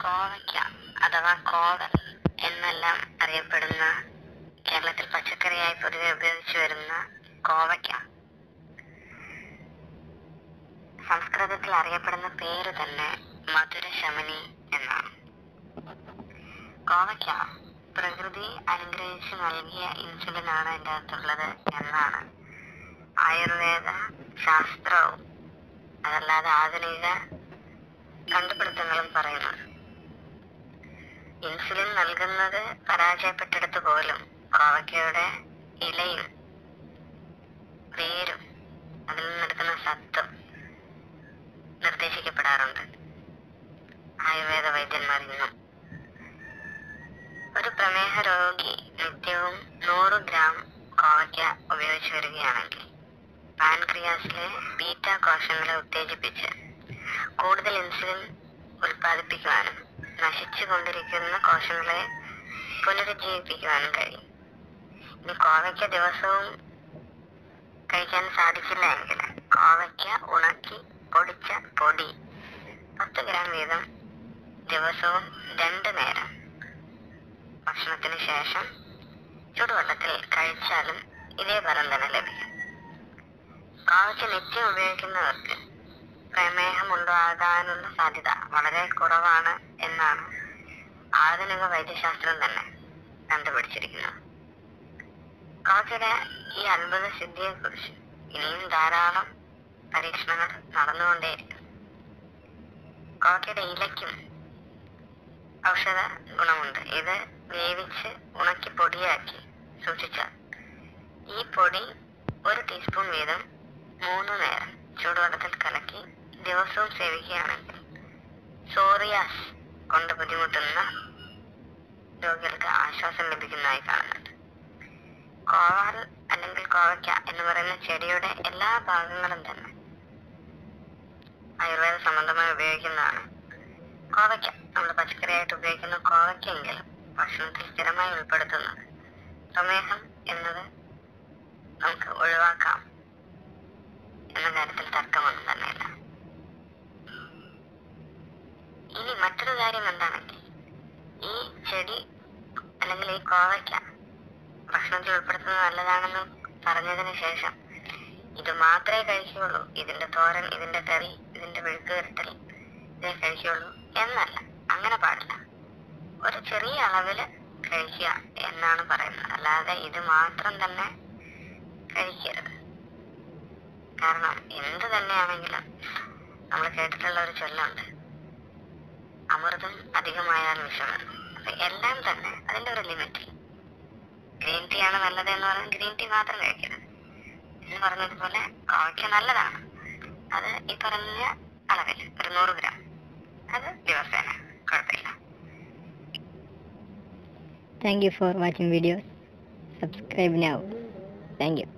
കോവയ്ക്ക അഥവാ കോവൽ എന്നെല്ലാം അറിയപ്പെടുന്ന കേരളത്തിൽ പച്ചക്കറിയായി പൊതുവെ ഉപയോഗിച്ചു വരുന്ന കോവയ്ക്ക. സംസ്കൃതത്തിൽ അറിയപ്പെടുന്ന പേര് തന്നെ മധുരശമനി എന്നാണ്. കോവയ്ക്ക പ്രകൃതി അനുഗ്രഹിച്ച് നൽകിയ ഇൻസുലിൻ ആണ് എന്റെ അകത്തുള്ളത് എന്നാണ്. ആയുർവേദ ശാസ്ത്രവും അതല്ലാതെ ആധുനിക കണ്ടുപിടുത്തങ്ങളും പറയുന്നത്. ഇൻസുലിൻ നൽകുന്നത് പരാജയപ്പെട്ടിടത്ത് പോലും കോവയ്ക്കയുടെ ഇലയും വേരും അതിൽ നിന്നെടുക്കുന്ന സത്തും നിർദ്ദേശിക്കപ്പെടാറുണ്ട്. ആയുർവേദ വൈദ്യന്മാർ ഇന്നും ഒരു പ്രമേഹ രോഗി നിത്യവും നൂറ് ഗ്രാം കോവയ്ക്ക ഉപയോഗിച്ചു വരികയാണെങ്കിൽ പാൻക്രിയാസിലെ ബീറ്റ കോശങ്ങളെ ഉത്തേജിപ്പിച്ച് കൂടുതൽ ഇൻസുലിൻ ഉൽപ്പാദിപ്പിക്കുവാനും നശിച്ചുകൊണ്ടിരിക്കുന്ന കോശങ്ങളെ പുനരുജ്ജീവിപ്പിക്കുവാനും കഴിയും. ഇനി കോവയ്ക്ക ദിവസവും കഴിക്കാൻ സാധിച്ചില്ല എങ്കിൽ കോവയ്ക്ക ഉണക്കി പൊടിച്ച പൊടി പത്ത് ഗ്രാം വീതം ദിവസവും രണ്ട് നേരം ഭക്ഷണത്തിന് ശേഷം ചുടുവെള്ളത്തിൽ കഴിച്ചാലും ഇതേ ഫലം തന്നെ ലഭിക്കും. കോവയ്ക്ക നിത്യം ഉപയോഗിക്കുന്നവർക്ക് പ്രമേഹം ഉണ്ടാകാനുള്ള സാധ്യത വളരെ കുറവാണ് എന്നാണ് ആധുനിക വൈദ്യശാസ്ത്രം തന്നെ കണ്ടുപിടിച്ചിരിക്കുന്നത്. കോവയ്ക്കയുടെ ഈ അത്ഭുത സിദ്ധിയെ കുറിച്ച് ഇനിയും ധാരാളം പരീക്ഷണങ്ങൾ നടന്നുകൊണ്ടേയിരിക്കും. കോക്കയുടെ ഇലയ്ക്കും ഔഷധ ഗുണമുണ്ട്. ഇത് വേവിച്ച് ഉണക്കി പൊടിയാക്കി സൂക്ഷിച്ചാൽ ഈ പൊടി ഒരു ടീസ്പൂൺ വീതം മൂന്ന് നേരം ചൂടുവെള്ളത്തിൽ കലക്കി ദിവസവും സേവിക്കുകയാണെങ്കിൽ സോറിയാസ് കൊണ്ട് ബുദ്ധിമുട്ടുന്ന രോഗികൾക്ക് ആശ്വാസം ലഭിക്കുന്നതായി കാണുന്നുണ്ട്. കോവാൽ അല്ലെങ്കിൽ കോവയ്ക്ക എന്ന് പറയുന്ന ചെടിയുടെ എല്ലാ ഭാഗങ്ങളും തന്നെ ആയുർവേദ സംബന്ധമായി ഉപയോഗിക്കുന്നതാണ്. കോവയ്ക്ക നമ്മൾ പച്ചക്കറിയായിട്ട് ഉപയോഗിക്കുന്ന കോവയ്ക്കെങ്കിലും ഭക്ഷണത്തിൽ സ്ഥിരമായി ഉൾപ്പെടുത്തുന്നത് പ്രമേഹം എന്നത് നമുക്ക് ഒഴിവാക്കാം എന്ന കാര്യത്തിൽ തർക്കമൊന്നും തന്നെയില്ല. ഇനി മറ്റൊരു കാര്യം എന്താണെങ്കിൽ ഈ ചെടി അല്ലെങ്കിൽ ഈ കോവയ്ക്ക ഭക്ഷണത്തിൽ ഉൾപ്പെടുത്തുന്നത് നല്ലതാണെന്ന് പറഞ്ഞതിന് ശേഷം ഇത് മാത്രമേ കഴിക്കുകയുള്ളൂ. ഇതിന്റെ തോരൻ ഇതിന്റെ കറി ഇതിന്റെ മെഴുക്ക് വരട്ടൽ ഇതേ കഴിക്കുകയുള്ളൂ എന്നല്ല. അങ്ങനെ പാടില്ല. ഒരു ചെറിയ അളവിൽ കഴിക്കുക എന്നാണ് പറയുന്നത്. അല്ലാതെ ഇത് മാത്രം തന്നെ കഴിക്കരുത്. കാരണം എന്ത് തന്നെയാണെങ്കിലും നമ്മൾ കേട്ടിട്ടുള്ള ഒരു ചൊല്ലുണ്ട്. അമൃതം അധികമായാൽ വിഷമം. എല്ലാം തന്നെ അതിന്റെ ഒരു ലിമിറ്റ് ഗ്രീൻ ടീ ആണ് നല്ലത് എന്ന് പറഞ്ഞാൽ ഗ്രീൻ ടീ മാത്രം കഴിക്കരുത്. എന്ന് പറഞ്ഞതുപോലെ കോവയ്ക്ക നല്ലതാണ്. അത് ഈ പറഞ്ഞ അളവിൽ ഒരു നൂറ് ഗ്രാം. അത് ദിവസേന. കുഴപ്പമില്ല. Thank you for watching videos subscribe now thank you.